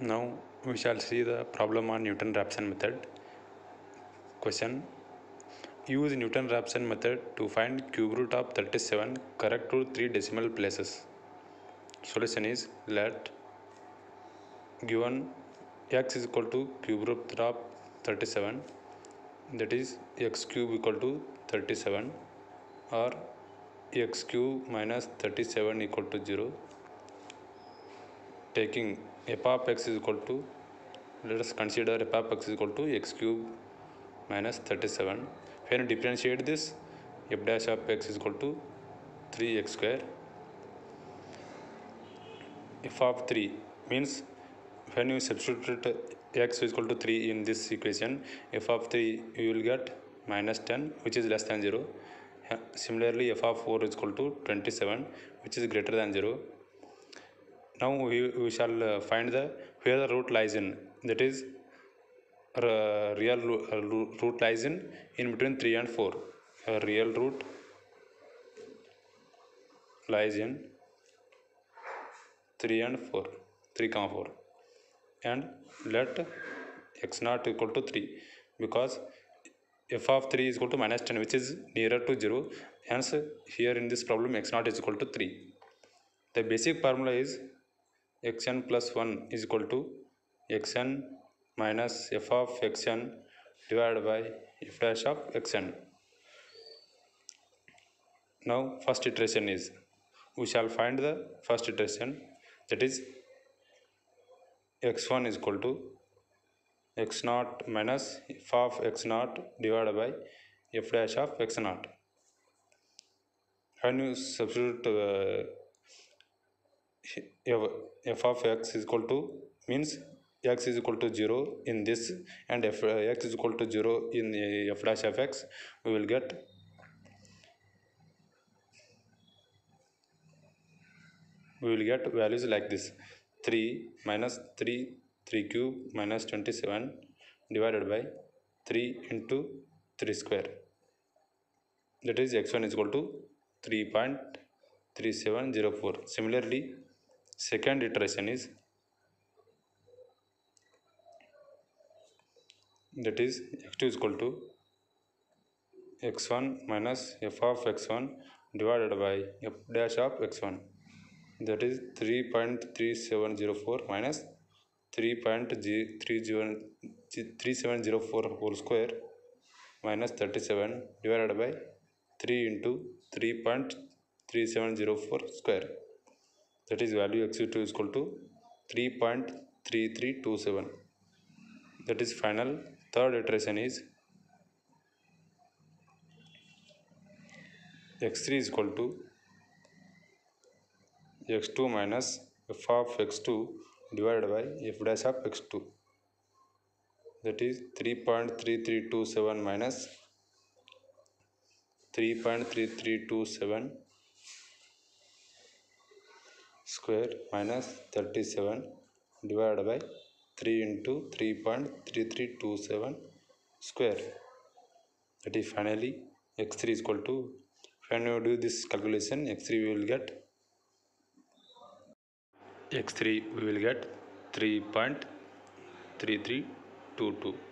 Now we shall see the problem on Newton-Raphson method. Question Use Newton-Raphson method to find cube root of 37 correct to 3 decimal places. Solution is let given x is equal to cube root of 37 that is x cube equal to 37 or x cube minus 37 equal to 0 taking f of x is equal to let us consider f of x is equal to x cube minus 37 when you differentiate this f dash of x is equal to 3x square f of 3 means when you substitute x is equal to 3 in this equation f of 3 you will get minus 10 which is less than 0 similarly f of 4 is equal to 27 which is greater than 0 now we, we shall uh, find the where the root lies in. That is real uh, root lies in in between 3 and 4 a real root lies in 3 and 4 3 comma 4 and let x naught equal to 3 because f of 3 is equal to minus 10 which is nearer to 0 hence here in this problem x naught is equal to 3 the basic formula is xn plus 1 is equal to xn minus f of xn divided by f dash of xn. Now first iteration is we shall find the first iteration that is x1 is equal to x naught minus f of x naught divided by f dash of x naught. When you substitute uh, f of x is equal to means x is equal to 0 in this and f x is equal to 0 in uh, f dash of x we will get we will get values like this. 3 minus 3 3 cube minus 27 divided by 3 into 3 square. That is x1 is equal to 3.3704 similarly second iteration is that is x2 is equal to x1 minus f of x1 divided by f dash of x1 that is 3.3704 minus 3.3704 whole square minus 37 divided by 3 into 3.3704 square that is value x2 is equal to 3.3327 that is final. Third iteration is x3 is equal to x2 minus f of x2 divided by f dash of x2 that is 3.3327 minus 3.3327 square minus 37 divided by 3 into 3.3327 square. That is finally x3 is equal to when you do this calculation x3 we will get x3 we will get 3.3322